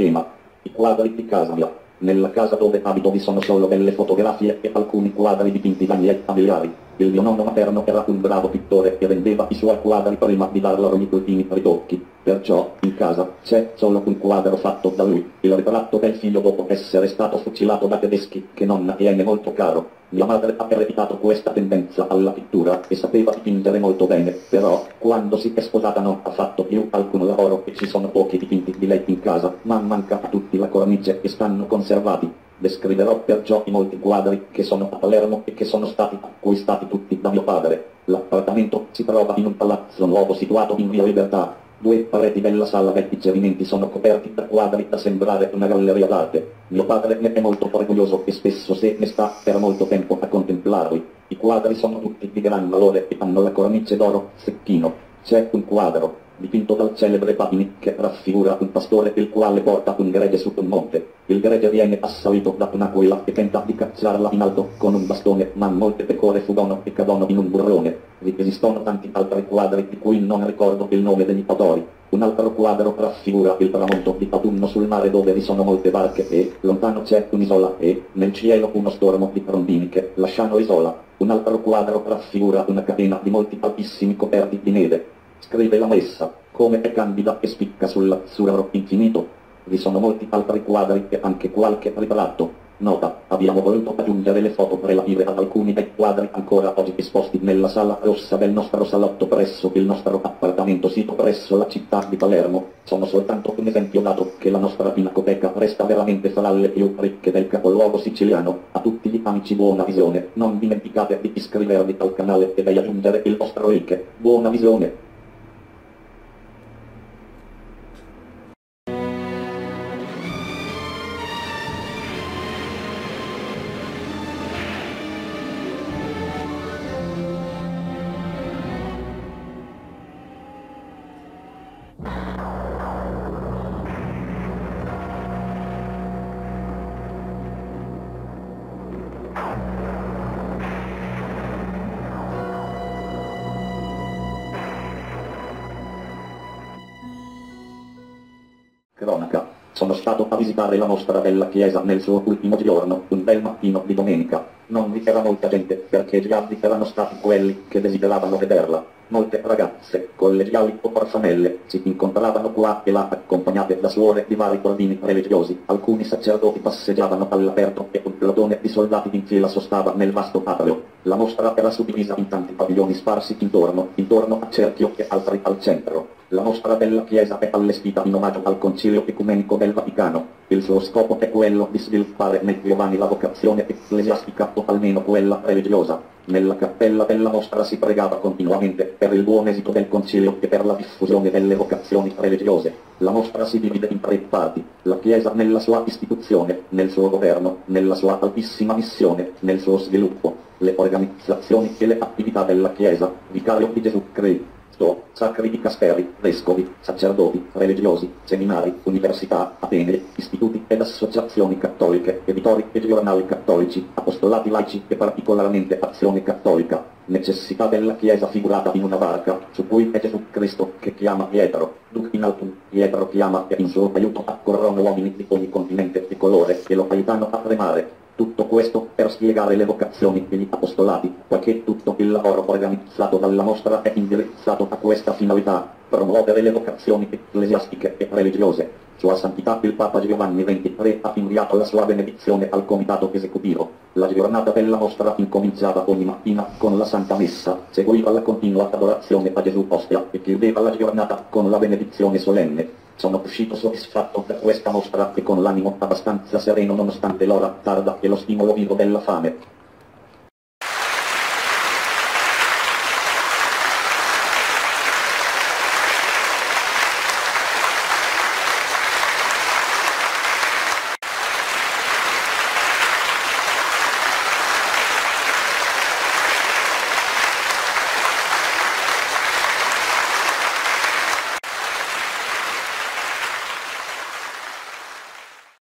Tema. I quadri di casa mia. Nella casa dove abito vi sono solo delle fotografie e alcuni quadri dipinti da miei familiari. Il mio nonno materno era un bravo pittore e vendeva i suoi quadri prima di dar loro gli ultimi ritocchi. Perciò, in casa, c'è solo un quadro fatto da lui, il ritratto del figlio dopo essere stato fucilato da tedeschi, che non tiene molto caro. Mia madre ha ereditato questa tendenza alla pittura e sapeva dipingere molto bene, però, quando si è sposata non ha fatto più alcun lavoro e ci sono pochi dipinti di lei in casa, ma manca a tutti la cornice e stanno conservati. Descriverò perciò i molti quadri che sono a Palermo e che sono stati acquistati tutti da mio padre. L'appartamento si trova in un palazzo nuovo situato in via Libertà. Due pareti della sala dei pizzerinenti sono coperti da quadri da sembrare una galleria d'arte. Mio padre ne è molto orgoglioso e spesso se ne sta per molto tempo a contemplarli. I quadri sono tutti di gran valore e hanno la cornice d'oro secchino. C'è un quadro, dipinto dal celebre Papini, che raffigura un pastore il quale porta un gregge su un monte. Il gregge viene assalito da un'aquila e tenta di cacciarla in alto con un bastone, ma molte pecore fuggono e cadono in un burrone. Vi esistono tanti altri quadri di cui non ricordo il nome degli autori. Un altro quadro raffigura il tramonto di autunno sul mare dove vi sono molte barche e, lontano c'è un'isola e, nel cielo uno stormo di trombini che lasciano l'isola. Un altro quadro raffigura una catena di molti altissimi coperti di neve. Scrive la messa, come è candida e spicca sull'azzurro infinito. Vi sono molti altri quadri e anche qualche ritratto. Nota, abbiamo voluto aggiungere le foto relative ad alcuni dei quadri ancora oggi esposti nella sala rossa del nostro salotto presso il nostro appartamento sito presso la città di Palermo. Sono soltanto un esempio dato che la nostra pinacoteca resta veramente fra le più ricche del capoluogo siciliano. A tutti gli amici buona visione, non dimenticate di iscrivervi al canale e di aggiungere il vostro like. Buona visione! Cronaca. Sono stato a visitare la nostra bella chiesa nel suo ultimo giorno, un bel mattino di domenica. Non vi era molta gente, perché già vi erano stati quelli che desideravano vederla. Molte ragazze, collegiali o orfanelle, si incontravano qua e là accompagnate da suore di vari ordini religiosi. Alcuni sacerdoti passeggiavano all'aperto e un plotone di soldati in fila sostava nel vasto atrio. La mostra era suddivisa in tanti padiglioni sparsi intorno, intorno a cerchio e altri al centro. La nostra bella chiesa è allestita in omaggio al Concilio Ecumenico del Vaticano. Il suo scopo è quello di sviluppare nei giovani la vocazione ecclesiastica o almeno quella religiosa. Nella cappella della mostra si pregava continuamente per il buon esito del concilio e per la diffusione delle vocazioni religiose. La mostra si divide in tre parti. La Chiesa nella sua istituzione, nel suo governo, nella sua altissima missione, nel suo sviluppo, le organizzazioni e le attività della Chiesa, Vicario di Gesù Cristo Cristo, sacri dicasteri, vescovi, sacerdoti, religiosi, seminari, università, atenei, istituti ed associazioni cattoliche, editori e giornali cattolici, apostolati laici e particolarmente azione cattolica, necessità della Chiesa figurata in una barca, su cui è Gesù Cristo che chiama Pietro, Duc in altum, Pietro chiama e in suo aiuto accorrono uomini di ogni continente e colore che lo aiutano a remare, tutto questo per spiegare le vocazioni degli apostolati, poiché tutto il lavoro organizzato dalla mostra è indirizzato a questa finalità, promuovere le vocazioni ecclesiastiche e religiose. Sua Santità il Papa Giovanni XXIII ha inviato la sua benedizione al comitato esecutivo. La giornata della mostra incominciava ogni mattina con la Santa Messa, seguiva la continua adorazione a Gesù Ostia e chiudeva la giornata con la benedizione solenne. Sono uscito soddisfatto da questa mostra e con l'animo abbastanza sereno nonostante l'ora tarda e lo stimolo vivo della fame.